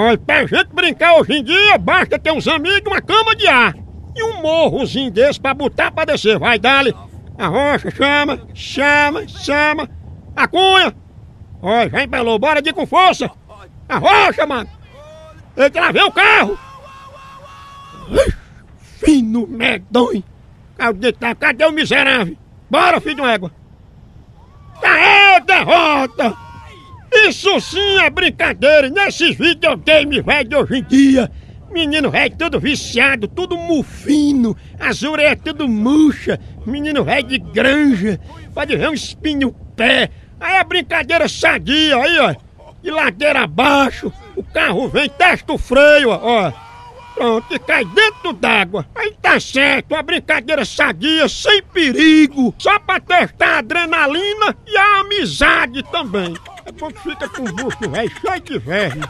Olha, pra gente brincar hoje em dia, basta ter uns amigos uma cama de ar. E um morrozinho desse pra botar pra descer. Vai, dali. A rocha, chama, chama, chama. A cunha. Olha, já empelou, bora de com força. A rocha, mano. Eita, lá vem o carro. Fino medonho. Cadê o miserável? Bora, filho de uma égua. Tá é derrota. Sim é brincadeira. Nesses videogames velho de hoje em dia. Menino velho tudo viciado, tudo mufino. As orelhas tudo murcha. Menino velho de granja. Pode ver um espinho pé. Aí é brincadeira sadia, aí ó. De ladeira abaixo. O carro vem, testa o freio, ó. ó. Pronto, e cai dentro d'água. Aí tá certo, uma brincadeira sadia, sem perigo. Só pra testar a adrenalina e a amizade também. É quando fica com o bucho velho cheio de verme.